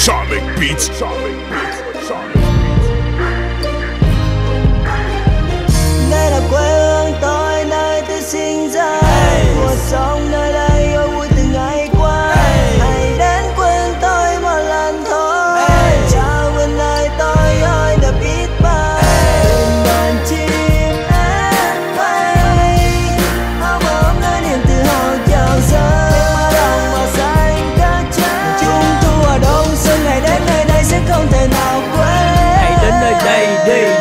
Sonic Beats. Sonic Beats.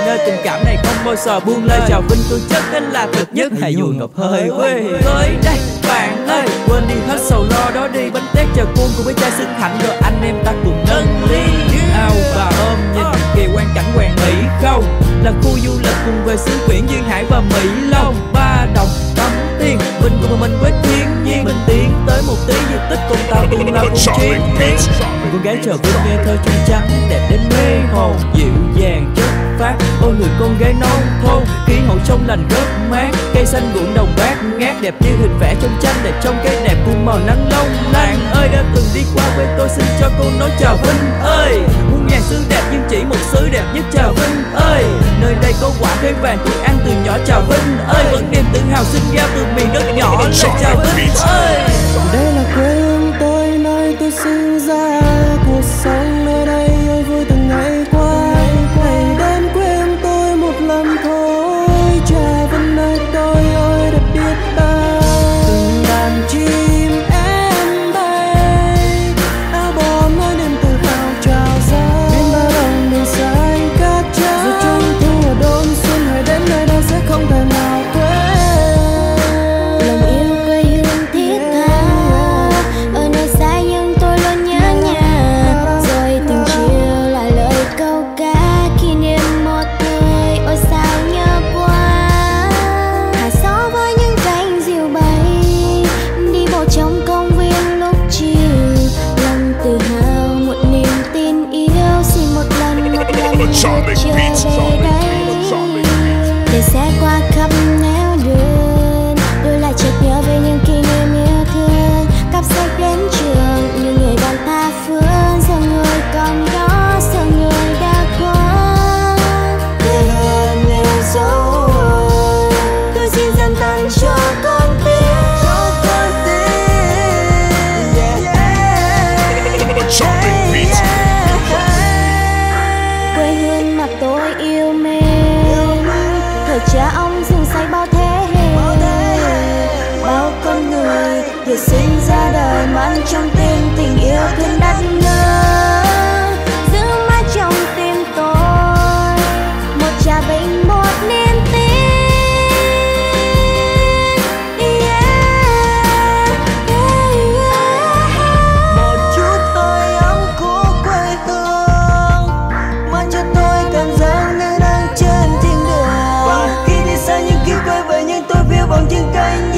Nơi tình cảm này không bao giờ buông lơi. Chào Vinh tôi chất đến là thật nhất. Hãy dù ngập hơi quê Tới đây bạn ơi Quên đi hết sầu lo đó đi. Bánh tét chờ cuốn cùng với chai sinh hạnh Rồi. Anh em ta cùng nâng ly. Ao và ôm nhìn kỳ quan cảnh hoàng mỹ không? Là khu du lịch cùng về xứ biển Duyên Hải và Mỹ Long. Ba đồng tấm tiền Mình cùng mình với thiên nhiên. Mình tiến tới một tí di tích cùng tao cùng là cùng chiến tiến con gái chờ Vinh nghe thơ chân trắng Đẹp đến mê hồn. Dịu dàng phát. Ôi người con gái nông thôn Khí hậu trong lành rất mát. Cây xanh ruộng đồng bát ngát, Đẹp như hình vẽ trong tranh. Đẹp trong cái đẹp cùng màu nắng long lanh ơi, đã từng đi qua bên tôi, xin cho cô nói chào Vinh ơi. Muôn ngàn xứ đẹp nhưng chỉ một xứ đẹp nhất, chào Vinh ơi. Nơi đây có quả cây vàng tôi ăn từ nhỏ, chào Vinh ơi. Vẫn niềm tự hào sinh ra từ miền đất nhỏ là chào Vinh ơi. Cha ông rừng xây bao thế hệ bao con người được sinh ra đời mang trong tim như đang